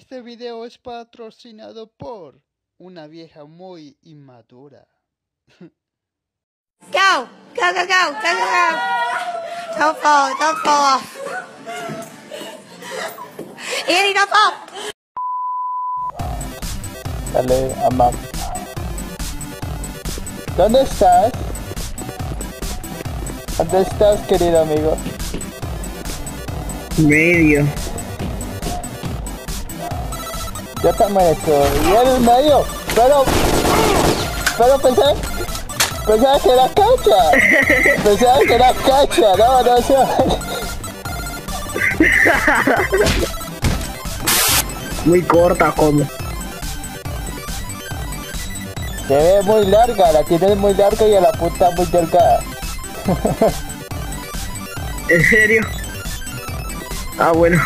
Este video es patrocinado por una vieja muy inmadura. Go! Go, go, go! Go, go, go! Don't fall, don't fall off. Annie, don't fall! Dale, ama. ¿Dónde estás? ¿Dónde estás, querido amigo? Medio. Yo también estoy en el medio, pero... Pero pensé... Pensaba que era cacha. Pensaba que era cacha, no, no sé. Muy corta como. Se ve muy larga, la tienes muy larga y a la punta muy delgada. ¿En serio? Ah, bueno.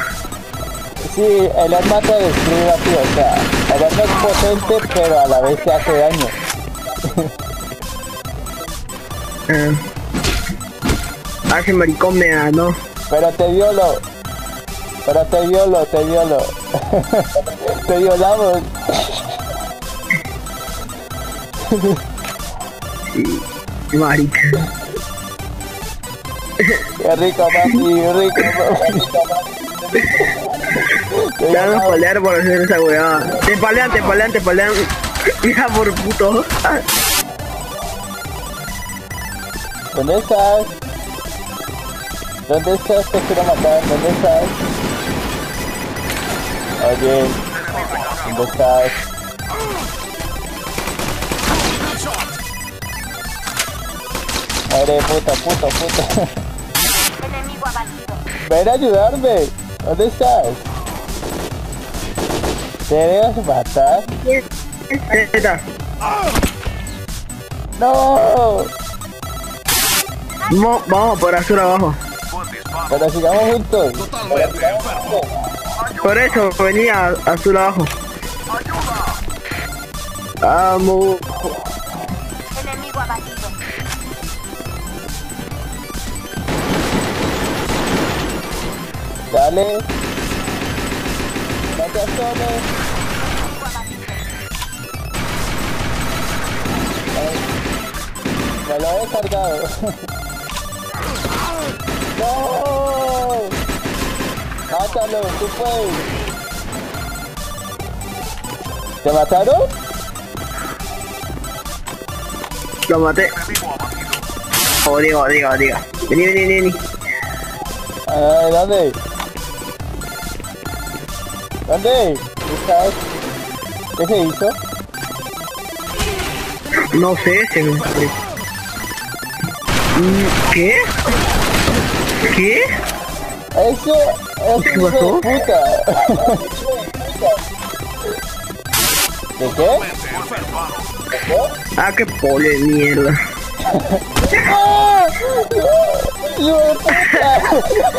Sí, el arma te destruye rápido, o sea, el arma es potente pero a la vez te hace daño. Ah, ese maricón me ganó. Pero te violo. Pero te violo, te violo. te violamos. Sí, marica. Qué rico, papi, rico, papi. Van a palear por hacer esa weá. Te palean, te palean, te palean. Mira por puto. ¿Dónde estás? ¿Dónde estás? Te quiero matar. ¿Dónde estás? Oye, ¿dónde estás? Madre puta, puta, puta. Enemigo abatido. Ven a ayudarme. ¿Dónde estás? ¿Te debes matar? Neta. ¡No! Vamos, vamos por azul abajo. Pero sigamos juntos. Por eso venía azul abajo. Vamos. Enemigo abatido. Dale. No te asomes. Me lo he cargado. ¡No! ¡Mátalo! ¡Tú puedes! ¿Te mataron? Lo maté. Oh, digo, digo, digo. Vení, vení, vení. Ay, ¿Dónde? ¿Dónde? ¿Estás? ¿Qué se hizo? No sé, se me. Mm, ¿Qué? ¿Qué? Eso es ¿Qué hijo de pasó? puta. ¿De qué? Ah, qué pole de mierda. ¡Ah! ¡Hijo de puta!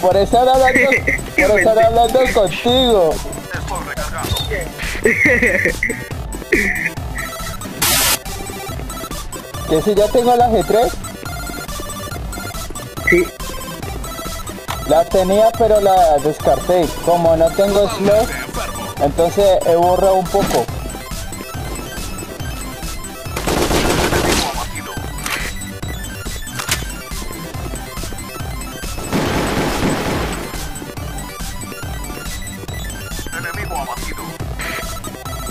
Por estar hablando, por estar hablando contigo. Que si ya tengo la G3, Sí. la tenía pero la descarté. Como no tengo slot, entonces he borrado un poco.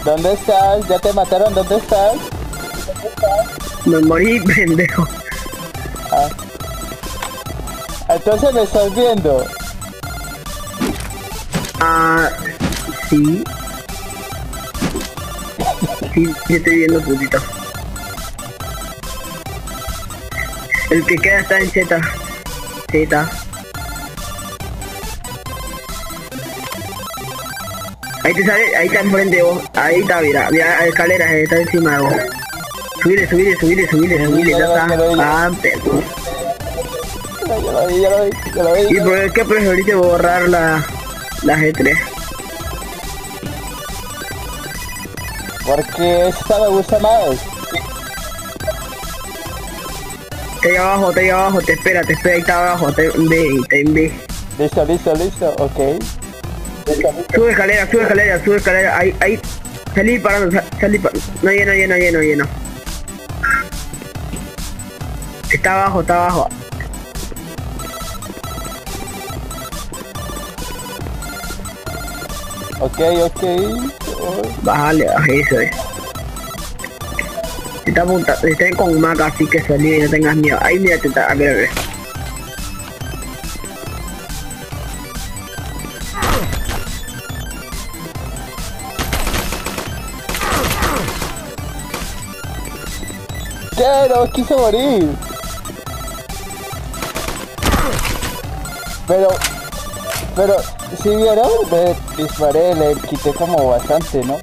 ¿Dónde estás? ¿Ya te mataron? ¿Dónde estás? ¿Dónde estás? Me morí, pendejo. Ah. Entonces me estás viendo. Ah, sí. Sí, sí estoy viendo putito. El que queda está en Z. Z. Ahí te sale, ahí está enfrente de vos. Ahí está, mira, mira, escaleras, eh, está encima de vos. Subile, subile, subile, subile, subile, ya está. Ya lo vi, ya lo vi, ya lo vi. ¿Y por qué preferiste borrar la, la G3? Porque esta me gusta más. Está ahí abajo, está ahí abajo, te espera, te espera, ahí está abajo, te ve, te ve. Listo, listo, listo, ok. Sube escalera, sube escalera, sube escalera, ahí, ahí. Salí parando, sa- salí parando. No lleno, lleno, lleno, lleno. Está abajo, está abajo. Ok, ok. Baja eso es. Está apunta, está con maca, así que salí y no tengas miedo. Ahí mira, te está, a ver, a ver. ¿Qué? No quise morir. Pero, pero, si vieron, le disparé, le quité como bastante, ¿no?